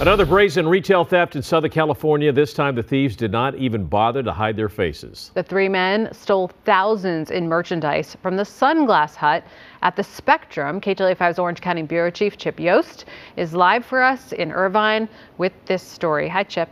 Another brazen retail theft in Southern California. This time, the thieves did not even bother to hide their faces. The three men stole thousands in merchandise from the Sunglass Hut at the Spectrum. KTLA 5's Orange County Bureau Chief Chip Yost is live for us in Irvine with this story. Hi, Chip.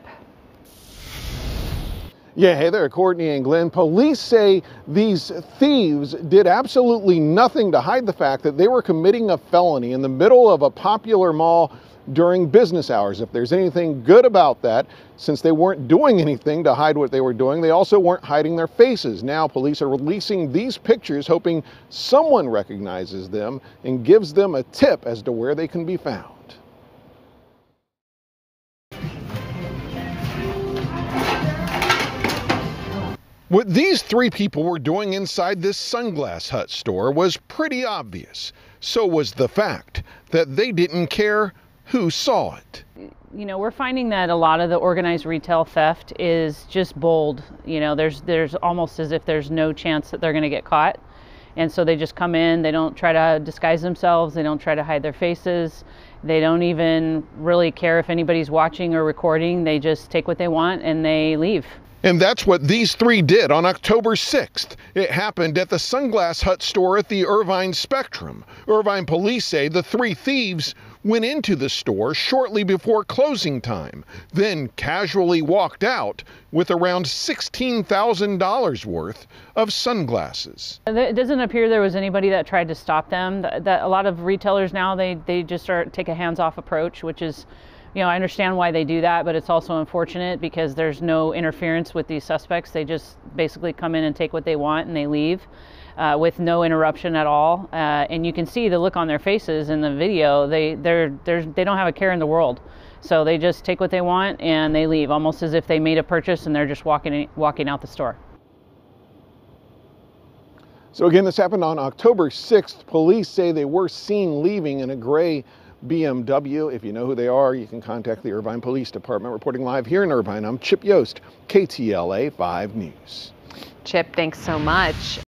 Yeah, hey there, Courtney and Glenn. Police say these thieves did absolutely nothing to hide the fact that they were committing a felony in the middle of a popular mall during business hours. If there's anything good about that, since they weren't doing anything to hide what they were doing, they also weren't hiding their faces. Now, police are releasing these pictures, hoping someone recognizes them and gives them a tip as to where they can be found. What these three people were doing inside this sunglass hut store was pretty obvious. So was the fact that they didn't care who saw it. You know, we're finding that a lot of the organized retail theft is just bold. You know, there's there's almost as if there's no chance that they're going to get caught. And so they just come in, they don't try to disguise themselves, they don't try to hide their faces. They don't even really care if anybody's watching or recording. They just take what they want and they leave. And that's what these three did on October 6th. It happened at the Sunglass Hut store at the Irvine Spectrum. Irvine police say the three thieves went into the store shortly before closing time, then casually walked out with around $16,000 worth of sunglasses. It doesn't appear there was anybody that tried to stop them. That, a lot of retailers now they they just start take a hands-off approach, which is you know, I understand why they do that, but it's also unfortunate because there's no interference with these suspects. They just basically come in and take what they want and they leave uh, with no interruption at all. Uh, and you can see the look on their faces in the video. They they're, they're they don't have a care in the world. So they just take what they want and they leave, almost as if they made a purchase and they're just walking walking out the store. So again, this happened on October 6th. Police say they were seen leaving in a gray BMW. If you know who they are, you can contact the Irvine Police Department. Reporting live here in Irvine, I'm Chip Yost, KTLA 5 News. Chip, thanks so much.